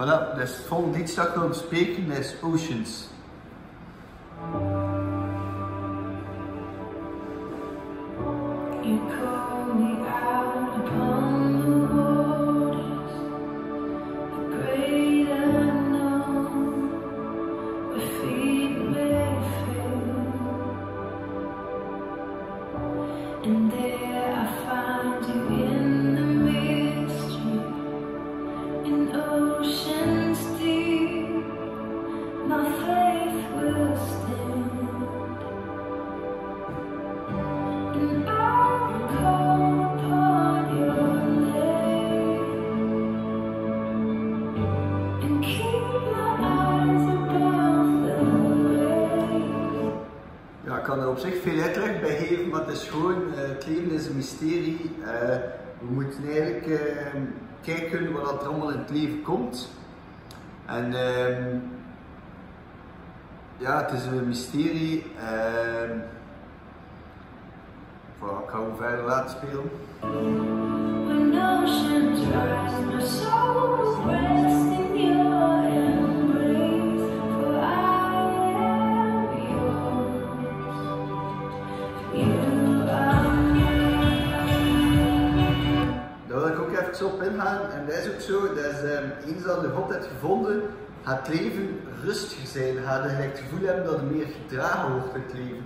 Voilà, dus het volgende lied dat ik wil bespreken is Oceans. Ja, ik kan er op zich veel uitleg bij geven, maar het is gewoon, eh, het leven is een mysterie. Eh, we moeten eigenlijk eh, kijken wat er allemaal in het leven komt. En ehm, ja, het is een mysterie. ehm voilà, ik ga hem verder laten spelen. When oceans rise, my soul will rest in your embrace, for I am yours. You are mine. Daar wil ik ook even op ingaan. En dat is ook zo, dat is ehm, eens dat je God hebt gevonden, gaat leven rustiger zijn. Ga je het gevoel hebben dat je meer gedragen wordt in het leven.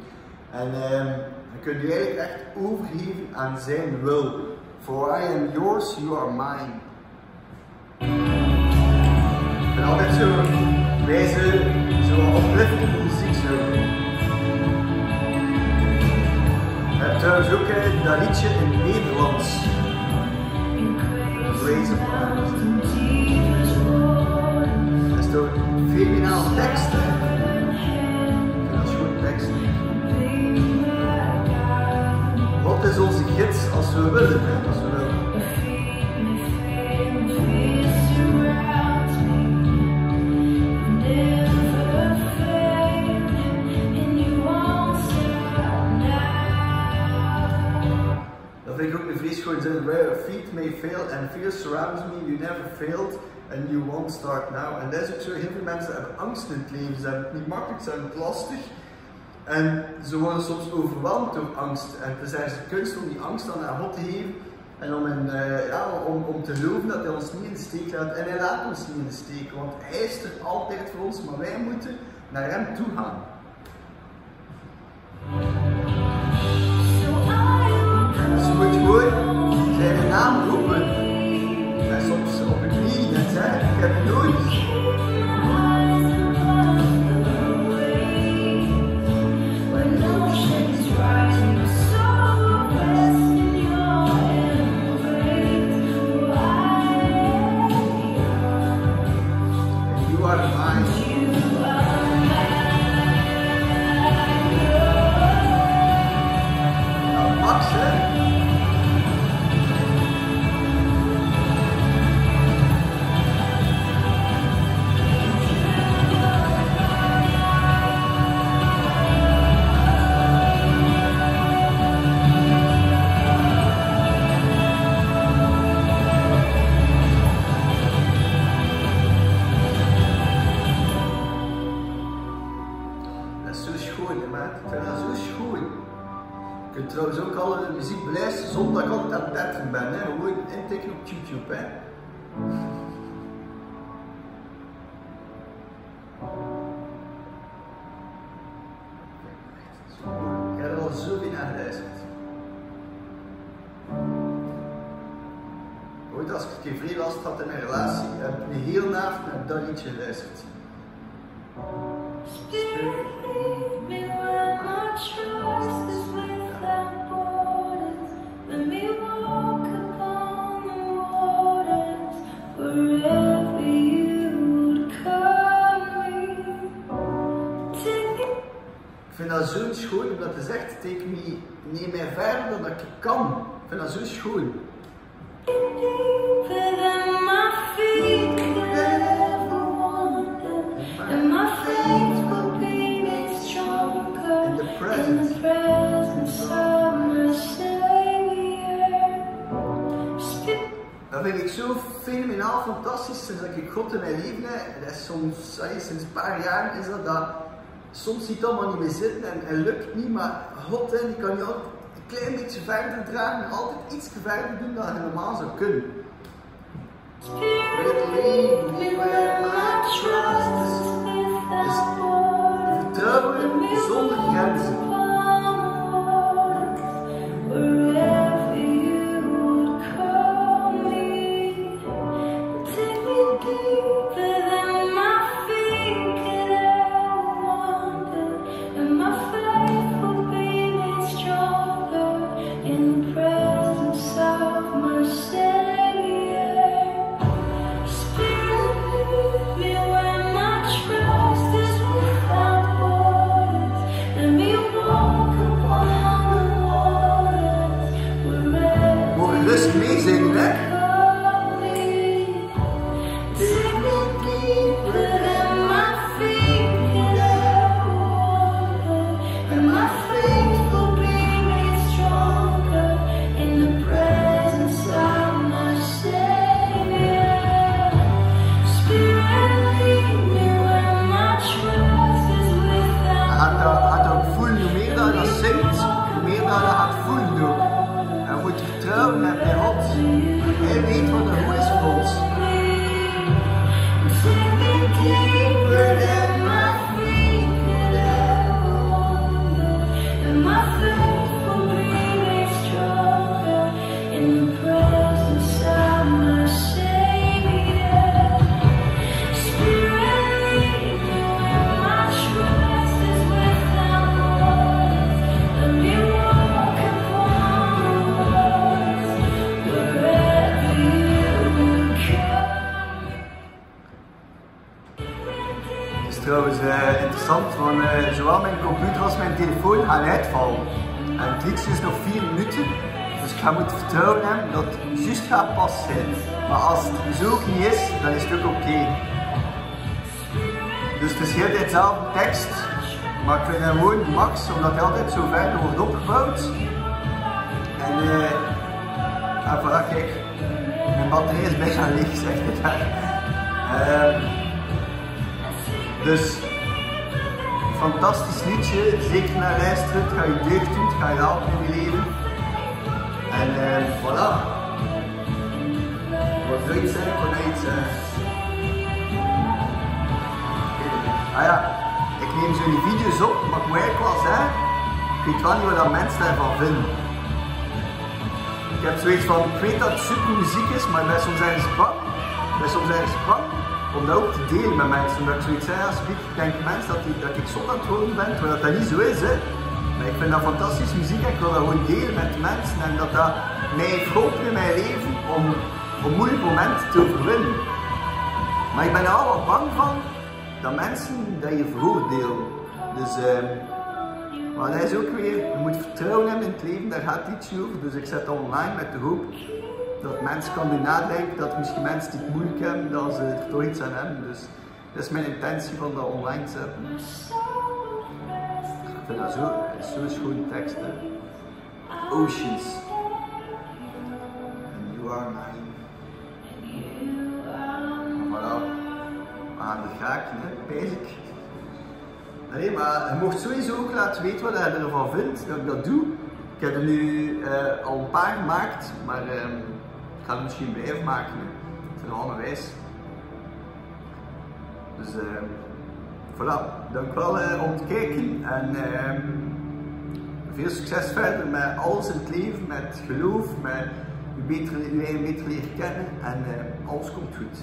En ehm, dan kun je eigenlijk echt overgeven aan zijn wil. For I am yours, you are mine. Ik ben altijd zo wijze, zo upliftende muziek zo. Je hebt trouwens ook eh, dat liedje in Nederlands. Raise a fenomenaal tekst, hè? Dat onze gids als we willen, vind ik ook een. Where feet may fail and fear surrounds me, you never failed and you won't start now. En dat is ook zo, heel veel mensen hebben angst in het leven. Ze hebben het niet makkelijk, ze hebben het lastig. En ze worden soms overweldigd door angst. En het is de kunst om die angst dan aan God te geven. En om, eh, ja, om, om te geloven dat hij ons niet in de steek laat. En hij laat ons niet in de steek, want hij is er altijd voor ons. Maar wij moeten naar hem toe gaan. Kunt trouwens ook alle muziek beluisteren zonder dat ik altijd aan het letten ben. Hè. Gewoon intikken op YouTube. Hè. Ik heb er al zoveel naar geluisterd. Ooit als ik een keer vrij had in mijn relatie, heb ik een heel nacht naar dat liedje geluisterd. Take me, neem mij verder dat ik kan. Ik vind dat zo schoon. Dat vind ik zo fenomenaal fantastisch sinds dat ik God in mijn leven heb. Dat is soms, sinds een paar jaar is dat dat soms ziet het allemaal niet meer zitten en, en lukt niet, maar God hè, die kan je altijd een klein beetje verder dragen en altijd iets verder doen dan je normaal zou kunnen. Borders. Vertrouwen zonder grenzen. Trouwens eh, interessant, want eh, zowel mijn computer als mijn telefoon gaan uitvallen. En het liedje is nog 4 minuten, dus ik ga moeten vertrouwen hebben dat het juist gaat pas zijn. Maar als het zo ook niet is, dan is het ook oké. Dus het is heel tekst, maar ik vind hem gewoon max, omdat hij altijd zo verder wordt opgebouwd. En eh, en voilà, mijn batterij is bijna leeg, zegt het daar. Dus, fantastisch liedje, zeker naar luisteren, het gaat je deugd doen, het gaat je helpen in je leven. En eh, voilà. Wat zou ik zeggen vanuit... eh ah ja, ik neem zo die video's op, maar ik moet eigenlijk wel ik weet wel niet wat dat mensen daarvan vinden. Ik heb zoiets van, ik weet dat het super muziek is, maar ik ben soms ergens bang. Ik ben soms ergens bang om ook te delen met mensen. Omdat ik zoiets zeg, alsjeblieft, denken mensen dat, dat ik zot aan het ben, terwijl dat, niet zo is. Hè. Maar ik vind dat fantastische muziek en ik wil dat gewoon delen met mensen. En dat dat mij heeft in mijn leven om, om moeilijke momenten te overwinnen. Maar ik ben er al bang van dat mensen dat je veroordelen. Dus, ehm, maar dat is ook weer, je moet vertrouwen hebben in het leven, daar gaat iets over. Dus ik zet online met de hoop dat mensen kan doen nadenken, dat misschien mensen die het moeilijk hebben, dat ze er toch iets aan hebben. Dus dat is mijn intentie van dat online te zetten. Ik vind dat zo, zo schoon tekst. Hè. Oceans. And you are mine. Voilà. Gaan de gaken, hè, basic. Nee, maar je mocht sowieso ook laten weten wat je ervan vindt, dat ik dat doe. Ik heb er nu eh, al een paar gemaakt, maar ehm, ik ga er misschien blijven maken. Het een andere wijs. Dus ehm voilà, dank wel eh, om te kijken en ehm, veel succes verder met alles in het leven, met geloof, met je beter, je beter leren kennen en eh, alles komt goed.